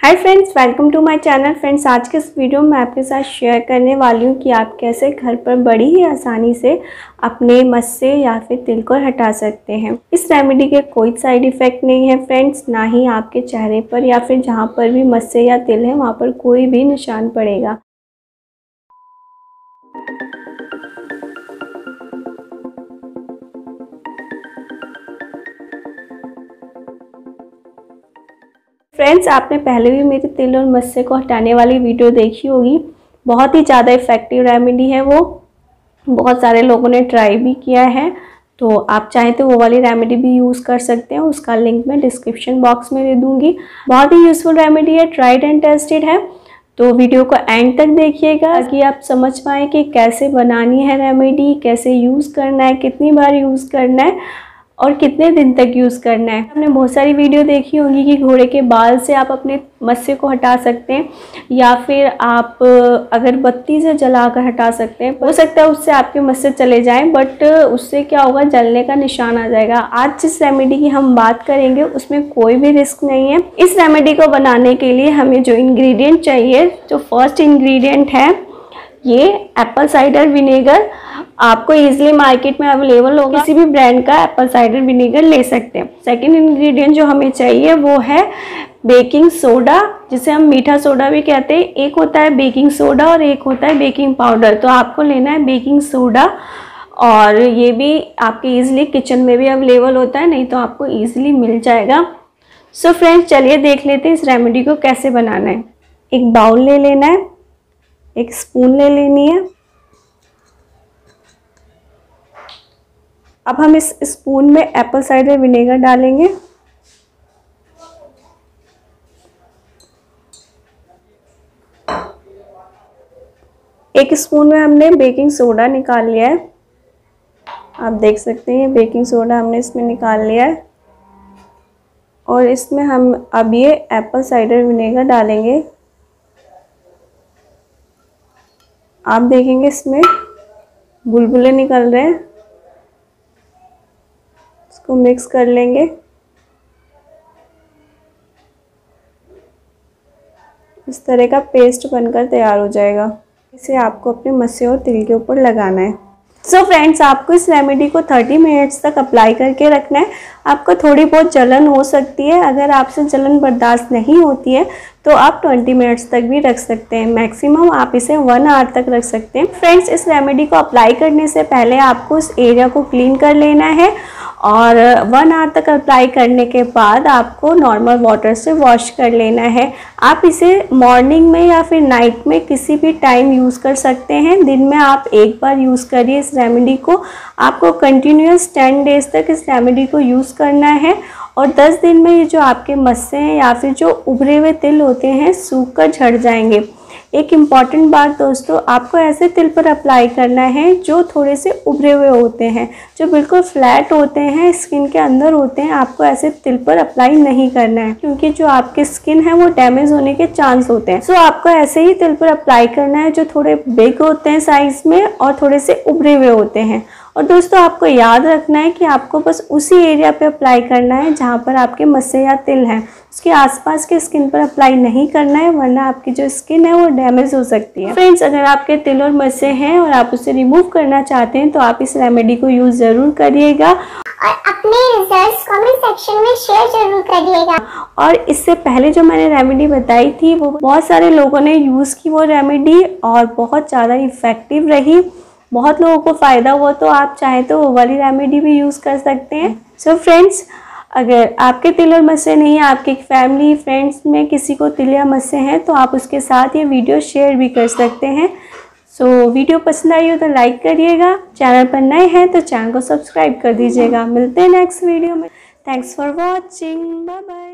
Hi friends welcome to my channel friends आज के इस वीडियो में आपके साथ शेयर करने वाली हूँ कि आप कैसे घर पर बड़ी ही आसानी से अपने मस्से या फिर तिल को हटा सकते हैं। इस रेमेडी के कोई साइड इफ़ेक्ट नहीं है फ्रेंड्स ना ही आपके चेहरे पर या फिर जहाँ पर भी मस्से या तिल है, वहाँ पर कोई भी निशान पड़ेगा। फ्रेंड्स आपने पहले भी मेरे तिल और मस्से को हटाने वाली वीडियो देखी होगी। बहुत ही ज़्यादा इफ़ेक्टिव रेमेडी है वो। बहुत सारे लोगों ने ट्राई भी किया है। तो आप चाहें तो वो वाली रेमेडी भी यूज़ कर सकते हैं। उसका लिंक मैं डिस्क्रिप्शन बॉक्स में दे दूँगी। बहुत ही यूज़फुल रेमेडी है ट्राइड एंड टेस्टेड है। तो वीडियो को एंड तक देखिएगा, ताकि आप समझ पाएँ कि कैसे बनानी है रेमेडी कैसे यूज़ करना है, कितनी बार यूज़ करना है। और कितने दिन तक यूज़ करना है। हमने बहुत सारी वीडियो देखी होंगी कि घोड़े के बाल से आप अपने मस्से को हटा सकते हैं, या फिर आप अगरबत्ती से जलाकर हटा सकते हैं, हो सकता है उससे आपके मस्से चले जाएँ बट उससे क्या होगा, जलने का निशान आ जाएगा। आज जिस रेमेडी की हम बात करेंगे, उसमें कोई भी रिस्क नहीं है। इस रेमेडी को बनाने के लिए हमें जो इंग्रेडिएंट चाहिए, जो फ़र्स्ट इंग्रेडिएंट है, ये एप्पल साइडर विनेगर आपको इजीली मार्केट में अवेलेबल होगा। किसी भी ब्रांड का एप्पल साइडर विनेगर ले सकते हैं। सेकंड इंग्रेडिएंट जो हमें चाहिए वो है बेकिंग सोडा जिसे हम मीठा सोडा भी कहते हैं। एक होता है बेकिंग सोडा और एक होता है बेकिंग पाउडर तो आपको लेना है बेकिंग सोडा और ये भी आपके ईजिली किचन में भी अवेलेबल होता है, नहीं तो आपको ईजिली मिल जाएगा। सो फ्रेंड्स चलिए देख लेते हैं इस रेमेडी को कैसे बनाना है। एक बाउल ले लेना है, एक स्पून ले लेनी है। अब हम इस स्पून में एप्पल साइडर विनेगर डालेंगे। एक स्पून में हमने बेकिंग सोडा निकाल लिया है। आप देख सकते हैं बेकिंग सोडा हमने इसमें निकाल लिया है। और इसमें हम अब ये एप्पल साइडर विनेगर डालेंगे। आप देखेंगे इसमें बुलबुले निकल रहे हैं। इसको मिक्स कर लेंगे। इस तरह का पेस्ट बनकर तैयार हो जाएगा। इसे आपको अपने मस्से और तिल के ऊपर लगाना है। सो so फ्रेंड्स आपको इस रेमेडी को 30 मिनट्स तक अप्लाई करके रखना है। आपको थोड़ी बहुत जलन हो सकती है। अगर आपसे जलन बर्दाश्त नहीं होती है तो आप 20 मिनट्स तक भी रख सकते हैं। मैक्सिमम आप इसे वन आवर तक रख सकते हैं। फ्रेंड्स इस रेमेडी को अप्लाई करने से पहले आपको उस एरिया को क्लीन कर लेना है। और वन आवर तक अप्लाई करने के बाद आपको नॉर्मल वाटर से वॉश कर लेना है। आप इसे मॉर्निंग में या फिर नाइट में किसी भी टाइम यूज़ कर सकते हैं। दिन में आप एक बार यूज़ करिए इस रेमेडी को। आपको कंटिन्यूस टेन डेज़ तक इस रेमेडी को यूज़ करना है। और 10 दिन में ये जो आपके मस्से हैं या फिर जो उभरे हुए तिल होते हैं, सूख कर झड़ जाएँगे। एक इंपॉर्टेंट बात दोस्तों, आपको ऐसे तिल पर अप्लाई करना है जो थोड़े से उभरे हुए होते हैं, जो बिल्कुल फ्लैट होते हैं स्किन के अंदर होते हैं, आपको ऐसे तिल पर अप्लाई नहीं करना है, क्योंकि जो आपकी स्किन है वो डैमेज होने के चांस होते हैं। सो तो आपको ऐसे ही तिल पर अप्लाई करना है जो थोड़े बिग होते हैं साइज़ में और थोड़े से उभरे हुए होते हैं। और दोस्तों आपको याद रखना है कि आपको बस उसी एरिया पे अप्लाई करना है जहाँ पर आपके मस्से या तिल हैं। उसके आसपास के स्किन पर अप्लाई नहीं करना है वरना आपकी जो स्किन है वो डैमेज हो सकती है। फ्रेंड्स अगर आपके तिल और मस्से हैं और आप उसे रिमूव करना चाहते हैं तो आप इस रेमेडी को यूज़ ज़रूर करिएगा। और अपने रिजल्ट्स कमेंट सेक्शन में शेयर ज़रूर करिएगा। और इससे पहले जो मैंने रेमेडी बताई थी वो बहुत सारे लोगों ने यूज़ की वो रेमेडी और बहुत ज़्यादा इफ़ेक्टिव रही। बहुत लोगों को फ़ायदा हुआ तो आप चाहें तो वो वाली रेमेडी भी यूज़ कर सकते हैं। सो so फ्रेंड्स अगर आपके तिल और मस्से नहीं है आपके फैमिली फ्रेंड्स में किसी को तिल या मस्से हैं तो आप उसके साथ ये वीडियो शेयर भी कर सकते हैं। सो so, वीडियो पसंद आई हो तो लाइक करिएगा। चैनल पर नए हैं तो चैनल को सब्सक्राइब कर दीजिएगा। मिलते हैं नेक्स्ट वीडियो में। Thanks for watching bye bye